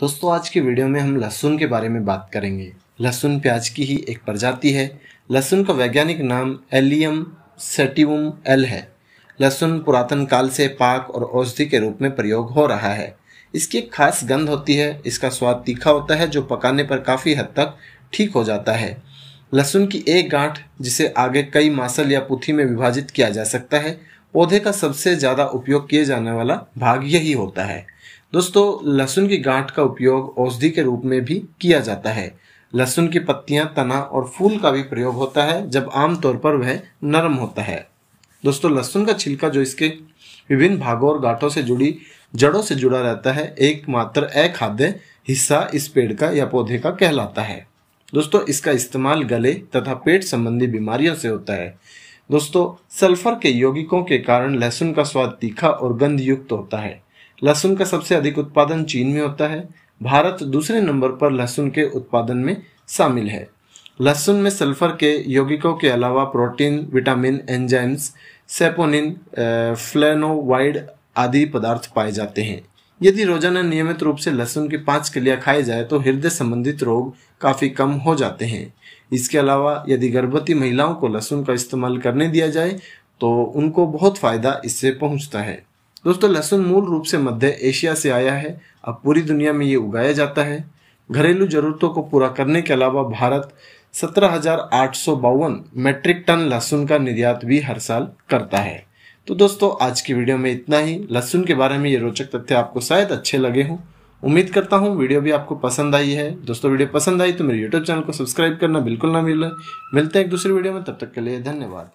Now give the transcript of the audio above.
दोस्तों, आज की वीडियो में हम लहसुन के बारे में बात करेंगे। लहसुन प्याज की ही एक प्रजाति है। लहसुन का वैज्ञानिक नाम एलियम सेटिवम एल है। लहसुन पुरातन काल से पाक और औषधि के रूप में प्रयोग हो रहा है। इसकी एक खास गंध होती है। इसका स्वाद तीखा होता है, जो पकाने पर काफ़ी हद तक ठीक हो जाता है। लहसुन की एक गांठ, जिसे आगे कई मासल या पुथी में विभाजित किया जा सकता है, पौधे का सबसे ज़्यादा उपयोग किए जाने वाला भाग यही होता है। दोस्तों, लहसुन की गांठ का उपयोग औषधि के रूप में भी किया जाता है। लहसुन की पत्तियाँ, तना और फूल का भी प्रयोग होता है, जब आमतौर पर वह नरम होता है। दोस्तों, लहसुन का छिलका जो इसके विभिन्न भागों और गांठों से जुड़ी जड़ों से जुड़ा रहता है, एकमात्र अखाद्य हिस्सा इस पेड़ का या पौधे का कहलाता है। दोस्तों, इसका इस्तेमाल गले तथा पेट संबंधी बीमारियों से होता है। दोस्तों, सल्फ़र के यौगिकों के कारण लहसुन का स्वाद तीखा और गंधयुक्त होता है। लहसुन का सबसे अधिक उत्पादन चीन में होता है। भारत दूसरे नंबर पर लहसुन के उत्पादन में शामिल है। लहसुन में सल्फ़र के यौगिकों के अलावा protein, vitamin, enzymes, saponin flavonoid आदि पदार्थ पाए जाते हैं। यदि रोज़ाना नियमित रूप से लहसुन की पाँच कलियाँ खाई जाए तो हृदय संबंधित रोग काफ़ी कम हो जाते हैं। इसके अलावा यदि गर्भवती महिलाओं को लहसुन का इस्तेमाल करने दिया जाए तो उनको बहुत फ़ायदा इससे पहुँचता है। दोस्तों, लहसुन मूल रूप से मध्य एशिया से आया है। अब पूरी दुनिया में ये उगाया जाता है। घरेलू जरूरतों को पूरा करने के अलावा भारत सत्रह मेट्रिक टन लहसुन का निर्यात भी हर साल करता है। तो दोस्तों, आज की वीडियो में इतना ही। लहसुन के बारे में ये रोचक तथ्य आपको शायद अच्छे लगे हों। उम्मीद करता हूँ वीडियो भी आपको पसंद आई है। दोस्तों, वीडियो पसंद आई तो मेरे यूट्यूब चैनल को सब्सक्राइब करना बिल्कुल ना मिले मिलते हैं एक दूसरी वीडियो में। तब तक के लिए धन्यवाद।